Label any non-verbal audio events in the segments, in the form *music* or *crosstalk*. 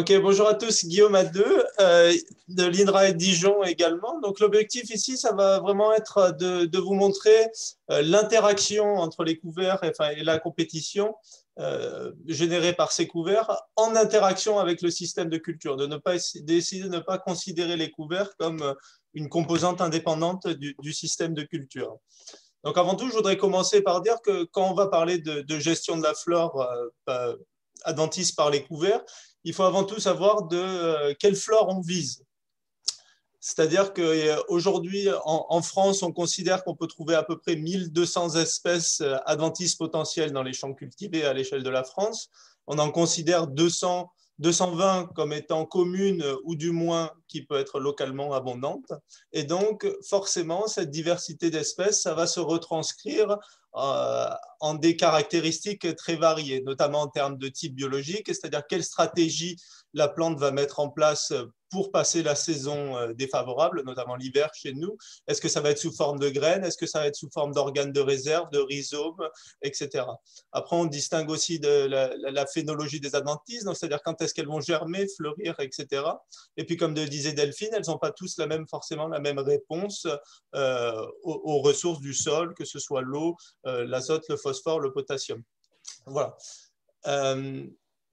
Ok, bonjour à tous, Guillaume à deux, euh, de l'INRA et Dijon également. Donc l'objectif ici, ça va vraiment être de, vous montrer euh, l'interaction entre les couverts et, la compétition euh, générée par ces couverts en interaction avec le système de culture, de ne pas décider de ne pas considérer les couverts comme une composante indépendante du, système de culture. Donc avant tout, je voudrais commencer par dire que quand on va parler de, de gestion de la flore adventiste par les couverts, il faut avant tout savoir de euh, quelle flore on vise. C'est-à-dire qu'aujourd'hui, en, en France, on considère qu'on peut trouver à peu près 1200 espèces euh, adventistes potentielles dans les champs cultivés à l'échelle de la France. On en considère 200 220 comme étant commune ou du moins qui peut être localement abondante. Et donc, forcément, cette diversité d'espèces, ça va se retranscrire euh, en des caractéristiques très variées, notamment en termes de type biologique, c'est-à-dire quelle stratégie la plante va mettre en place pour passer la saison euh, défavorable, notamment l'hiver chez nous? Est-ce que ça va être sous forme de graines? Est-ce que ça va être sous forme d'organes de réserve, de rhizomes, etc. Après, on distingue aussi de la, phénologie des adventices, c'est-à-dire quand est-ce qu'elles vont germer, fleurir, etc. Et puis, comme disait Delphine, elles n'ont pas tous forcément la même réponse euh, aux, ressources du sol, que ce soit l'eau, euh, l'azote, le phosphore, le potassium. Voilà.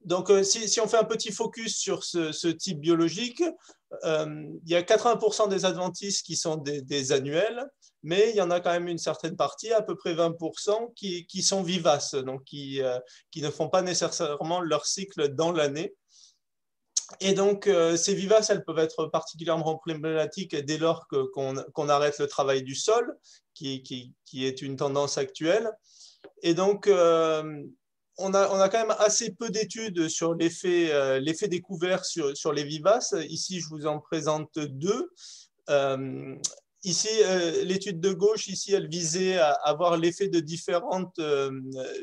Donc, euh, si, on fait un petit focus sur ce, type biologique, euh, il y a 80% des adventistes qui sont des, annuels, mais il y en a quand même une certaine partie, à peu près 20%, qui, sont vivaces, donc euh, qui, ne font pas nécessairement leur cycle dans l'année. Et donc, ces vivaces, elles peuvent être particulièrement problématiques dès lors qu'on arrête le travail du sol, qui, qui, est une tendance actuelle. Et donc, on a, quand même assez peu d'études sur l'effet euh, découvert sur, les vivaces. Ici, je vous en présente deux. Euh, ici, euh, l'étude de gauche, ici, elle visait à avoir l'effet de différentes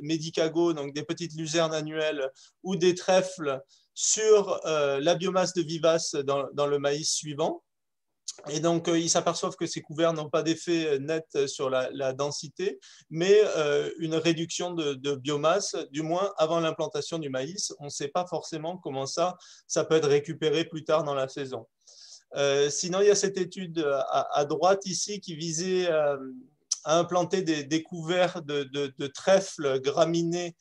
médicagos, donc des petites luzernes annuelles ou des trèfles sur la biomasse de vivaces dans le maïs suivant. Et donc, euh, ils s'aperçoivent que ces couverts n'ont pas d'effet euh, net sur la, densité, mais euh, une réduction de, biomasse, du moins avant l'implantation du maïs. On ne sait pas forcément comment ça, ça peut être récupéré plus tard dans la saison. sinon, il y a cette étude à, droite ici qui visait à implanter des, couverts de, trèfles graminées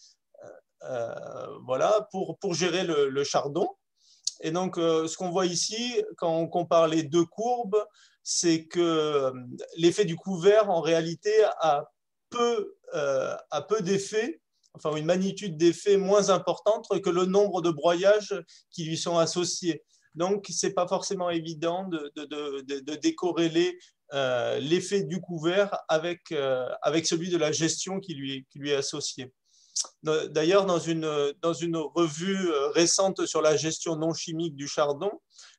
voilà, pour, pour gérer le chardon. Et donc, euh, ce qu'on voit ici, quand on compare les deux courbes, c'est que euh, l'effet du couvert, en réalité, a peu, euh, peu d'effets, enfin une magnitude d'effets moins importante que le nombre de broyages qui lui sont associés. Donc, ce n'est pas forcément évident de, décorréler l'effet du couvert avec, celui de la gestion qui lui est associée. D'ailleurs, dans une, revue euh, récente sur la gestion non chimique du chardon,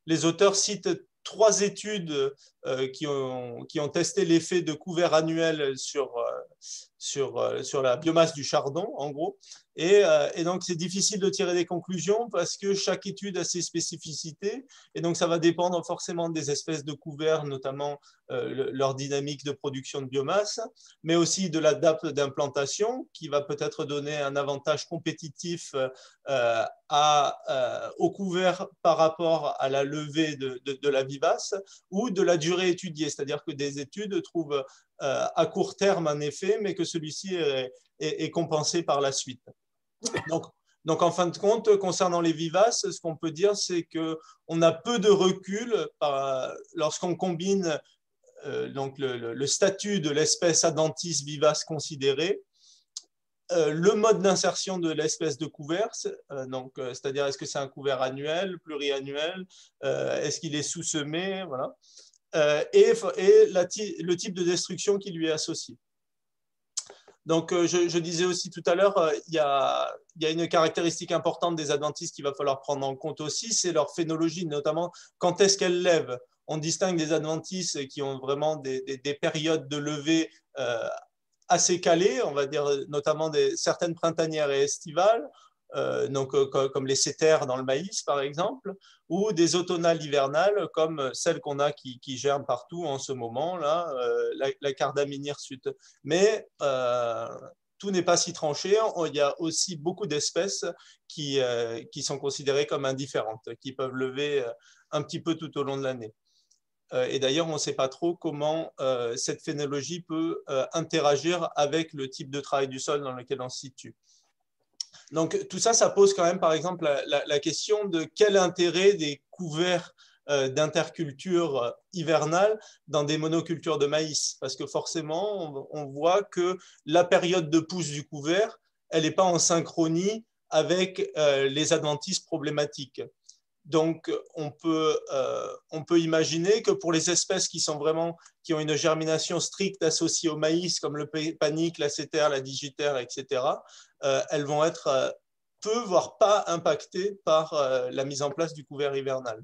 les auteurs citent trois études euh, qui, ont, qui ont testé l'effet de couvert annuel sur, euh, sur, sur la biomasse du chardon, en gros. Et, et donc, c'est difficile de tirer des conclusions parce que chaque étude a ses spécificités. Et donc, ça va dépendre forcément des espèces de couverts, notamment euh, leur dynamique de production de biomasse, mais aussi de la date d'implantation qui va peut-être donner un avantage compétitif euh, euh, au couvert par rapport à la levée de, de, la vivace ou de la durée étudiée, c'est-à-dire que des études trouvent à court terme un effet, mais que celui-ci est, compensé par la suite. Donc, donc, en fin de compte, concernant les vivaces, ce qu'on peut dire, c'est qu'on a peu de recul lorsqu'on combine euh, donc le, statut de l'espèce Adantis vivace considérée, euh, le mode d'insertion de l'espèce de couvert, euh, donc c'est-à-dire est-ce que c'est un couvert annuel, pluriannuel, est-ce qu'il est sous-semé, voilà, et, le type de destruction qui lui est associé. Donc, je, disais aussi tout à l'heure, il, y a, une caractéristique importante des adventistes qu'il va falloir prendre en compte aussi, c'est leur phénologie, notamment quand est-ce qu'elles lèvent on distingue des adventistes qui ont vraiment des, périodes de levée euh, assez calées, on va dire notamment certaines printanières et estivales, euh, donc, euh, comme les cétères dans le maïs par exemple, ou des automnales hivernales comme celles qu'on a qui, germent partout en ce moment, là, la, la cardamine hirsute. Mais tout n'est pas si tranché. Il y a aussi beaucoup d'espèces qui sont considérées comme indifférentes, qui peuvent lever un petit peu tout au long de l'année. Et d'ailleurs, on ne sait pas trop comment cette phénologie peut interagir avec le type de travail du sol dans lequel on se situe. Donc tout ça, ça pose quand même, par exemple, la, question de quel intérêt des couverts euh, d'interculture hivernale dans des monocultures de maïs? Parce que forcément, on, voit que la période de pousse du couvert, elle n'est pas en synchronie avec euh, les adventices problématiques. Donc, on peut, euh, on peut imaginer que pour les espèces qui sont vraiment qui ont une germination stricte associée au maïs, comme le panique, la cétère, la digitaire, etc., euh, elles vont être euh, peu, voire pas impactées par la mise en place du couvert hivernal.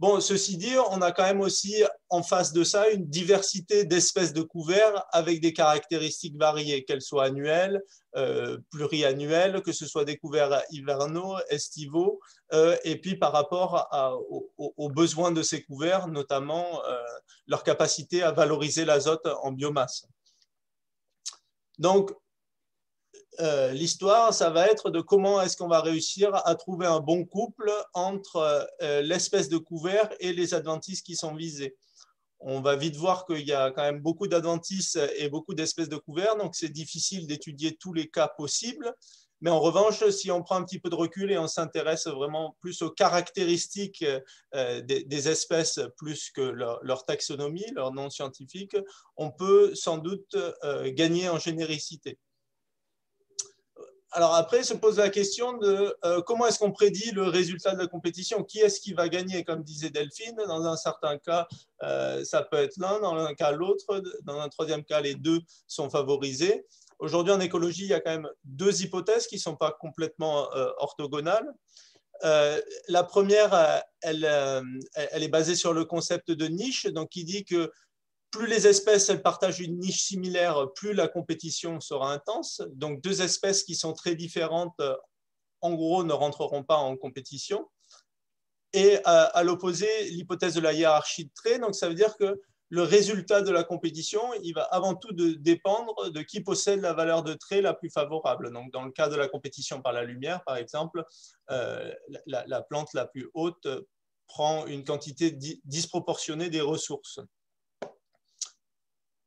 Bon, ceci dit, on a quand même aussi en face de ça une diversité d'espèces de couverts avec des caractéristiques variées, qu'elles soient annuelles, euh, pluriannuelles, que ce soit des couverts hivernaux, estivaux, euh, et puis par rapport aux, besoins de ces couverts, notamment euh, leur capacité à valoriser l'azote en biomasse. Donc, euh, l'histoire, ça va être de comment est-ce qu'on va réussir à trouver un bon couple entre euh, l'espèce de couvert et les adventices qui sont visés. On va vite voir qu'il y a quand même beaucoup d'adventices et beaucoup d'espèces de couverts, donc c'est difficile d'étudier tous les cas possibles. Mais en revanche, si on prend un petit peu de recul et on s'intéresse vraiment plus aux caractéristiques euh, des, espèces plus que leur, taxonomie, leur nom scientifique, on peut sans doute gagner en généricité alors après, se pose la question de euh, comment est-ce qu'on prédit le résultat de la compétition? Qui est-ce qui va gagner? Comme disait Delphine, dans un certain cas, euh, ça peut être l'un, dans un cas l'autre, dans un troisième cas, les deux sont favorisés. Aujourd'hui, en écologie, il y a quand même deux hypothèses qui ne sont pas complètement euh, orthogonales. la première, elle, elle, est basée sur le concept de niche, donc qui dit que plus les espèces partagent une niche similaire, plus la compétition sera intense. Donc deux espèces qui sont très différentes, euh, en gros, ne rentreront pas en compétition. Et à, l'opposé, l'hypothèse de la hiérarchie de traits, donc ça veut dire que le résultat de la compétition, il va avant tout dépendre de qui possède la valeur de trait la plus favorable. Donc, dans le cas de la compétition par la lumière, par exemple, euh, la, plante la plus haute prend une quantité disproportionnée des ressources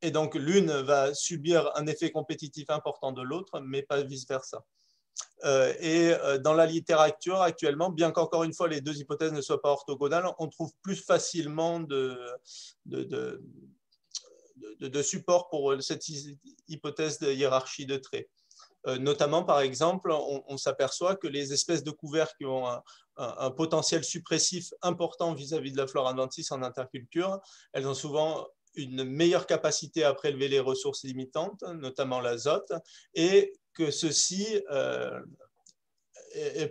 et donc l'une va subir un effet compétitif important de l'autre, mais pas vice-versa. Euh, et euh, dans la littérature actuellement, bien qu'encore une fois les deux hypothèses ne soient pas orthogonales, on trouve plus facilement de, de, support pour cette hypothèse de hiérarchie de traits. Euh, notamment, par exemple, on, s'aperçoit que les espèces de couverts qui ont un, potentiel suppressif important vis-à-vis -vis de la flore adventice en interculture, elles ont souvent une meilleure capacité à prélever les ressources limitantes, notamment l'azote, et que ceci euh,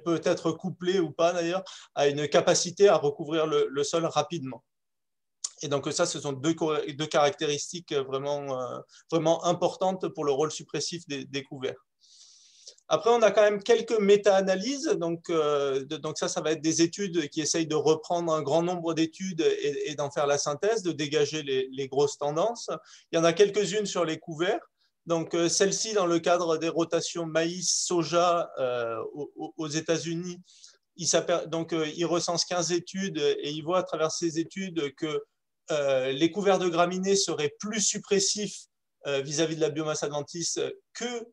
peut être couplé ou pas d'ailleurs à une capacité à recouvrir le, sol rapidement. Et donc ça, ce sont deux, caractéristiques vraiment, euh, vraiment importantes pour le rôle suppressif des, des couverts. Après, on a quand même quelques méta-analyses. Donc, euh, donc ça, ça va être des études qui essayent de reprendre un grand nombre d'études et, d'en faire la synthèse, de dégager les, grosses tendances. Il y en a quelques-unes sur les couverts. Donc, euh, celle-ci, dans le cadre des rotations maïs-soja euh, aux, États-Unis, il, donc, il recense 15 études et il voit à travers ces études que les couverts de graminées seraient plus suppressifs vis-à-vis -vis de la biomasse adventice que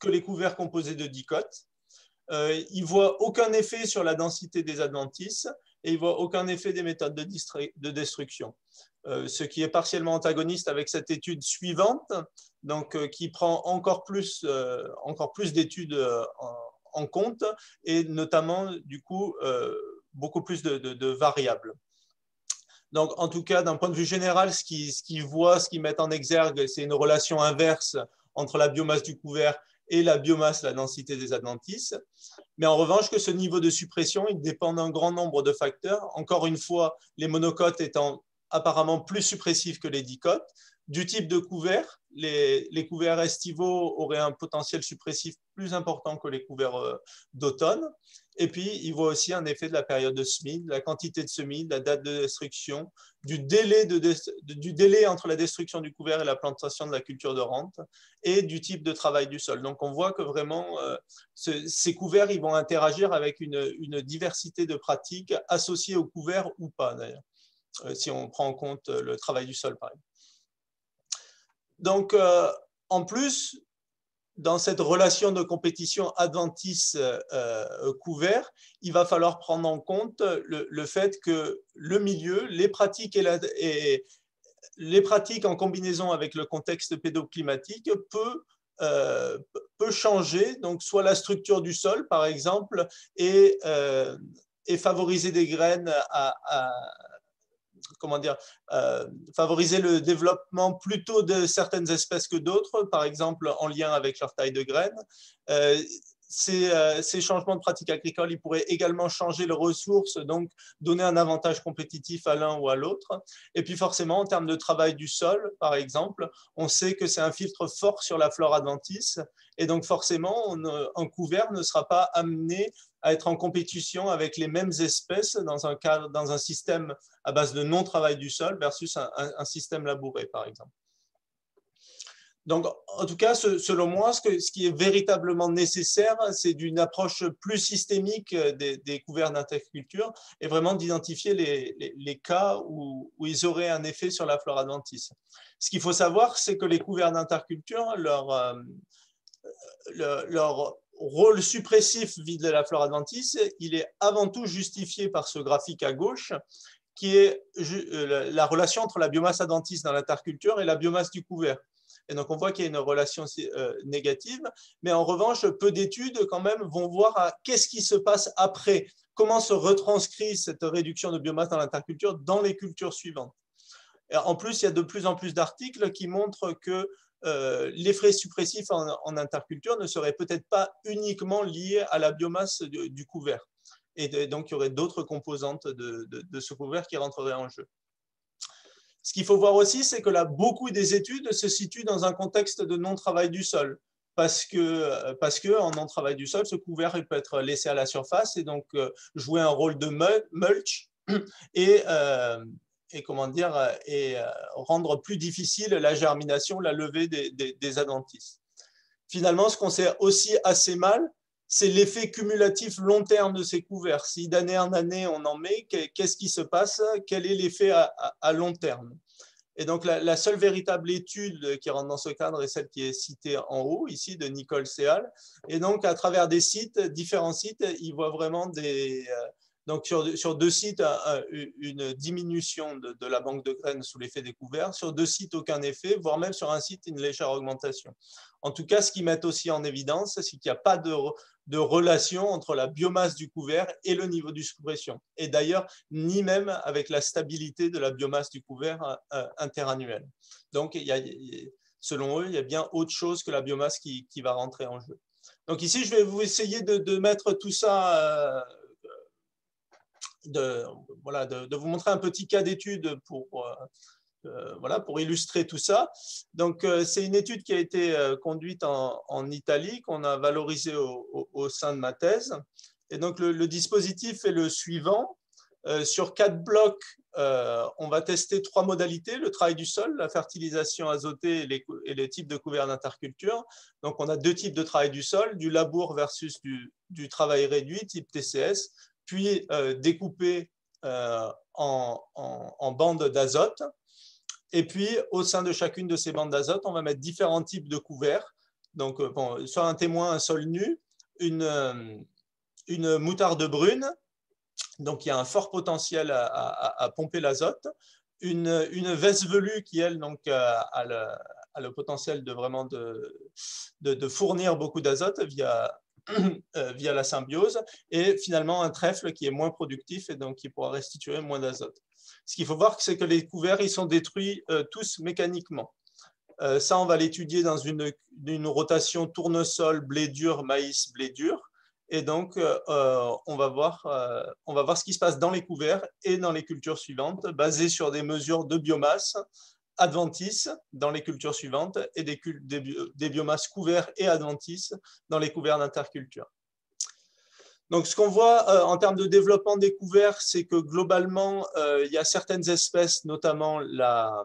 que les couverts composés de dicotes. Euh, il ne voit aucun effet sur la densité des adventices et il ne voit aucun effet des méthodes de, destruction. Euh, ce qui est partiellement antagoniste avec cette étude suivante, donc, euh, qui prend encore plus, encore plus d'études en, compte et notamment, du coup, beaucoup plus de, variables. Donc, en tout cas, d'un point de vue général, ce qu'ils ce voient, ce qu'ils mettent en exergue, c'est une relation inverse entre la biomasse du couvert et la biomasse, la densité des adventices. Mais en revanche, que ce niveau de suppression, il dépend d'un grand nombre de facteurs. Encore une fois, les monocotes étant apparemment plus suppressifs que les dicotes, du type de couvert. Les, couverts estivaux auraient un potentiel suppressif plus important que les couverts euh, d'automne. Et puis, il voit aussi un effet de la période de semis, la quantité de semis, la date de destruction, du délai, entre la destruction du couvert et la plantation de la culture de rente, et du type de travail du sol. Donc, on voit que vraiment, euh, ces couverts, ils vont interagir avec une, une, diversité de pratiques associées au couvert ou pas, d'ailleurs, euh, si on prend en compte le travail du sol, par exemple. Donc, euh, en plus, dans cette relation de compétition adventice-couvert, euh, il va falloir prendre en compte le, fait que le milieu, les pratiques, et, les pratiques en combinaison avec le contexte pédoclimatique peut, euh, peut changer, donc soit la structure du sol, par exemple, et favoriser des graines à comment dire, euh, favoriser le développement plutôt de certaines espèces que d'autres, par exemple en lien avec leur taille de graines. Euh, euh, ces, changements de pratiques agricoles, ils pourraient également changer les ressources, donc donner un avantage compétitif à l'un ou à l'autre. Et puis forcément, en termes de travail du sol, par exemple, on sait que c'est un filtre fort sur la flore adventice, et donc forcément, un couvert ne sera pas amené à être en compétition avec les mêmes espèces dans un, cadre, dans un système à base de non-travail du sol versus un système labouré, par exemple. Donc, en tout cas, selon moi, ce, qui est véritablement nécessaire, c'est d'une approche plus systémique des, couverts d'interculture et vraiment d'identifier les, cas où, ils auraient un effet sur la flore adventice. Ce qu'il faut savoir, c'est que les couverts d'interculture, leur, euh, leur rôle suppressif vide de la flore adventice, il est avant tout justifié par ce graphique à gauche qui est euh, la relation entre la biomasse adventice dans l'interculture et la biomasse du couvert. Et donc, on voit qu'il y a une relation euh, négative. Mais en revanche, peu d'études, quand même, vont voir qu'est-ce qui se passe après, comment se retranscrit cette réduction de biomasse dans l'interculture dans les cultures suivantes? en plus, il y a de plus en plus d'articles qui montrent que euh, l'effet suppressif en, interculture ne serait peut-être pas uniquement lié à la biomasse du, couvert. Et donc, il y aurait d'autres composantes de ce couvert qui rentreraient en jeu. Ce qu'il faut voir aussi, c'est que là, beaucoup des études se situent dans un contexte de non-travail du sol. Parce que, parce que en non-travail du sol, ce couvert peut être laissé à la surface et donc euh, jouer un rôle de mulch *clears throat* et, euh, et, comment dire, et euh, rendre plus difficile la germination, la levée des, des, des adventices. Finalement, ce qu'on sait aussi assez mal, c'est l'effet cumulatif long terme de ces couverts. Si d'année en année on en met, qu'est-ce qui se passe? Quel est l'effet à, long terme? Et donc la, seule véritable étude qui rentre dans ce cadre est celle qui est citée en haut, ici, de Nicole Seal. Et donc à travers des sites, différents sites, il voit vraiment des... Euh, donc sur, deux sites, une diminution de, de la banque de graines sous l'effet des couverts. Sur deux sites, aucun effet, voire même sur un site, une légère augmentation. En tout cas, ce qu'ils mettent aussi en évidence, c'est qu'il n'y a pas de, de relation entre la biomasse du couvert et le niveau de suppression. Et d'ailleurs, ni même avec la stabilité de la biomasse du couvert euh, euh, interannuel. Donc, il y a, selon eux, il y a bien autre chose que la biomasse qui, va rentrer en jeu. Donc ici, je vais vous essayer de, mettre tout ça, euh, de, voilà, de, vous montrer un petit cas d'étude pour, voilà, pour illustrer tout ça. Donc, euh, c'est une étude qui a été euh, conduite en, Italie, qu'on a valorisée au, sein de ma thèse. Et donc, le, dispositif est le suivant. sur quatre blocs, on va tester trois modalités le travail du sol, la fertilisation azotée et les, types de couverts d'interculture. Donc, on a deux types de travail du sol du labour versus du, travail réduit, type TCS, puis découpé en, en bandes d'azote. Et puis, au sein de chacune de ces bandes d'azote, on va mettre différents types de couverts. Donc, euh, bon, soit un témoin, un sol nu, une, euh, une moutarde brune, donc il y a un fort potentiel à, pomper l'azote, une, une veste velue qui, elle, donc, a, le, potentiel de vraiment de, de, fournir beaucoup d'azote via, *clears throat* euh, via la symbiose, et finalement un trèfle qui est moins productif et donc qui pourra restituer moins d'azote. Ce qu'il faut voir, c'est que les couverts, ils sont détruits euh, tous mécaniquement. Euh, ça, on va l'étudier dans une, rotation tournesol, blé dur, maïs, blé dur. Et donc, on, va voir, on va voir ce qui se passe dans les couverts et dans les cultures suivantes, basées sur des mesures de biomasse adventices dans les cultures suivantes et des, des biomasses couverts et adventices dans les couverts d'interculture. Donc, ce qu'on voit euh, en termes de développement des couverts, c'est que globalement, euh, il y a certaines espèces, notamment la,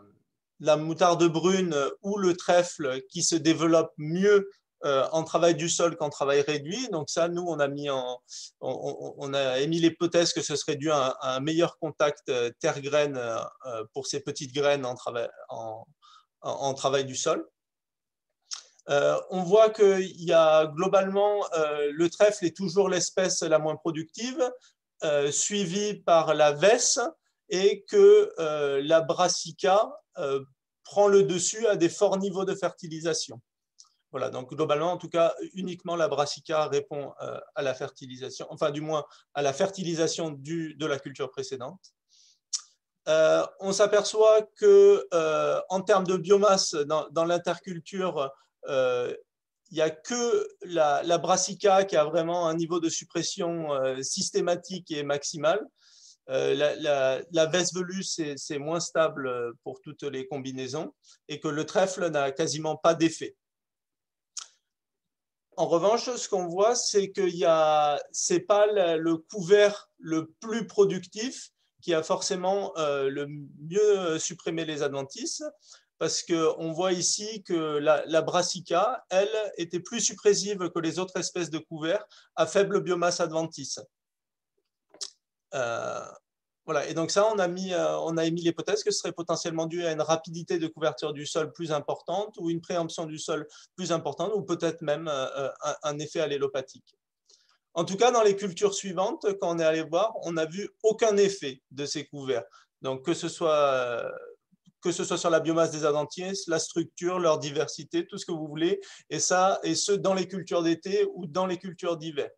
moutarde brune ou le trèfle, qui se développent mieux euh, en travail du sol qu'en travail réduit. Donc ça, nous, on a, mis en, on, a émis l'hypothèse que ce serait dû à un, meilleur contact terre-graine pour ces petites graines en travail du sol. Euh, on voit qu'il y a globalement, euh, le trèfle est toujours l'espèce la moins productive, euh, suivie par la vesse, et que la brassica prend le dessus à des forts niveaux de fertilisation. Voilà, donc globalement, en tout cas, uniquement la brassica répond à la fertilisation, enfin du moins à la fertilisation de la culture précédente. on s'aperçoit que en termes de biomasse dans l'interculture, il n'y a que la, brassica qui a vraiment un niveau de suppression euh, systématique et maximal. Euh, la, la, veste velue, c'est moins stable pour toutes les combinaisons et que le trèfle n'a quasiment pas d'effet. En revanche, ce qu'on voit, c'est que ce n'est pas le couvert le plus productif qui a forcément le mieux supprimé les adventices parce qu'on voit ici que la, brassica, elle, était plus suppressive que les autres espèces de couverts à faible biomasse adventice. Euh, voilà. Et donc ça, on a, mis, euh, émis l'hypothèse que ce serait potentiellement dû à une rapidité de couverture du sol plus importante ou une préemption du sol plus importante ou peut-être même euh, un, effet allélopathique. En tout cas, dans les cultures suivantes, quand on est allé voir, on n'a vu aucun effet de ces couverts. Donc que ce soit que ce soit sur la biomasse des adventices, la structure, leur diversité, tout ce que vous voulez, et ça, et ce, dans les cultures d'été ou dans les cultures d'hiver.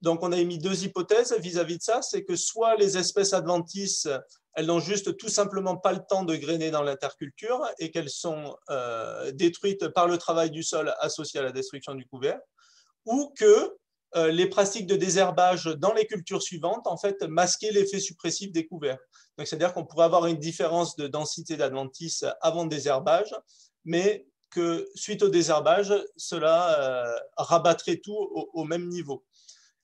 Donc, on a émis deux hypothèses vis-à-vis de ça, c'est que soit les espèces adventices, elles n'ont juste tout simplement pas le temps de grainer dans l'interculture et qu'elles sont euh, détruites par le travail du sol associé à la destruction du couvert, ou que les pratiques de désherbage dans les cultures suivantes en fait masquaient l'effet suppressif des couverts. c'est-à-dire qu'on pourrait avoir une différence de densité d'adventice avant désherbage, mais que suite au désherbage, cela euh, rabattrait tout au, même niveau.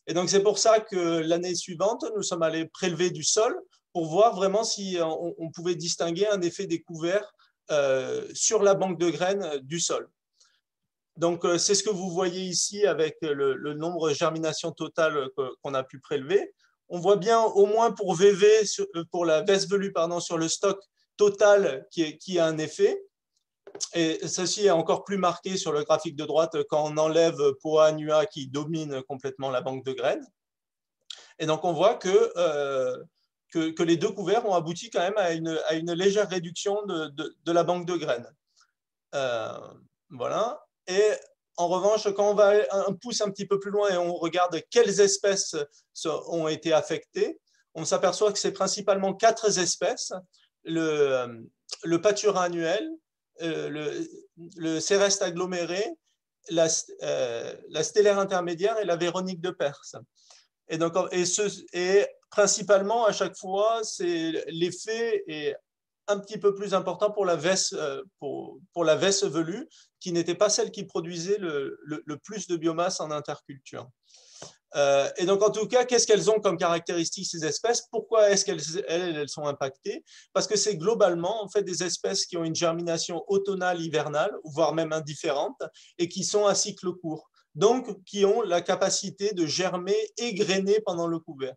Et donc c'est pour ça que l'année suivante, nous sommes allés prélever du sol pour voir vraiment si on, pouvait distinguer un effet euh, sur la banque de graines du sol. Donc, euh, c'est ce que vous voyez ici avec le, nombre de germinations totales qu'on a pu prélever. On voit bien, au moins pour VV, euh, pour la veste velue, pardon, sur le stock total qui, a un effet. Et ceci est encore plus marqué sur le graphique de droite quand on enlève POA, NUA qui domine complètement la banque de graines. Et donc, on voit que, euh, que, les deux couverts ont abouti quand même à une, légère réduction de, la banque de graines. voilà. Et en revanche, quand on va un pouce un petit peu plus loin et on regarde quelles espèces ont été affectées, on s'aperçoit que c'est principalement quatre espèces le, le pâturin annuel, euh, le, le céreste aggloméré, la, euh, la, stellaire intermédiaire et la véronique de Perse. Et, donc, et, principalement, à chaque fois, l'effet est un petit peu plus important pour la veste, euh, pour la veste velue, qui n'était pas celle qui produisait le, plus de biomasse en interculture. Euh, et donc, en tout cas, qu'est-ce qu'elles ont comme caractéristiques, ces espèces? Pourquoi est-ce qu'elles elles, elles sont impactées? Parce que c'est globalement en fait, des espèces qui ont une germination automnale, hivernale, voire même indifférente, et qui sont à cycle court. Donc, qui ont la capacité de germer et grainer pendant le couvert.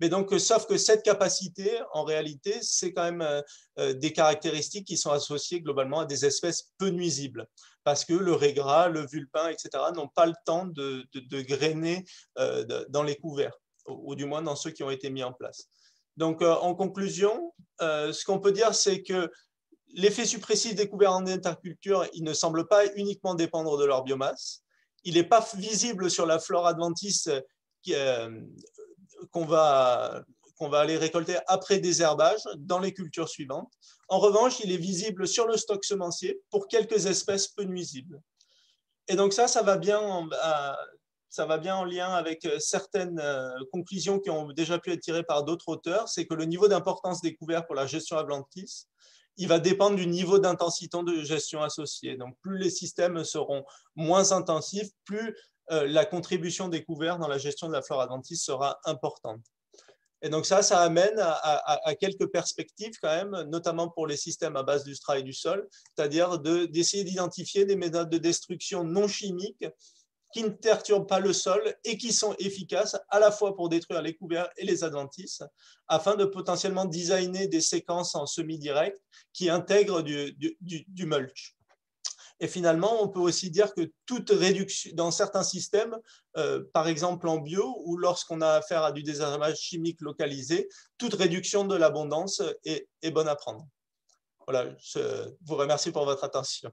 Mais donc, sauf que cette capacité, en réalité, c'est quand même euh, euh, des caractéristiques qui sont associées globalement à des espèces peu nuisibles. Parce que le régras, le vulpin, etc., n'ont pas le temps de, de, grainer euh, dans les couverts, ou, du moins dans ceux qui ont été mis en place. Donc, en conclusion, ce qu'on peut dire, c'est que l'effet suppressif découvert en interculture, il ne semble pas uniquement dépendre de leur biomasse. Il n'est pas visible sur la flore adventice qui, qu'on va, qu'on va aller récolter après désherbage dans les cultures suivantes. En revanche, il est visible sur le stock semencier pour quelques espèces peu nuisibles. Et donc ça, ça va bien, ça va bien en lien avec certaines conclusions qui ont déjà pu être tirées par d'autres auteurs, c'est que le niveau d'importance découvert pour la gestion Atlantis, il va dépendre du niveau d'intensité de gestion associé. Donc, plus les systèmes seront moins intensifs, plus la contribution découverte dans la gestion de la flore Atlantis sera importante. Et donc ça, ça amène à, quelques perspectives quand même, notamment pour les systèmes à base du et du sol, c'est-à-dire d'essayer d'identifier des méthodes de destruction non chimiques qui ne perturbent pas le sol et qui sont efficaces à la fois pour détruire les couverts et les adventices, afin de potentiellement designer des séquences en semi-direct qui intègrent du mulch. Et finalement, on peut aussi dire que toute réduction, dans certains systèmes, euh, par exemple en bio, ou lorsqu'on a affaire à du désherbage chimique localisé, toute réduction de l'abondance est, est bonne à prendre. Voilà, je vous remercie pour votre attention.